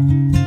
Bye.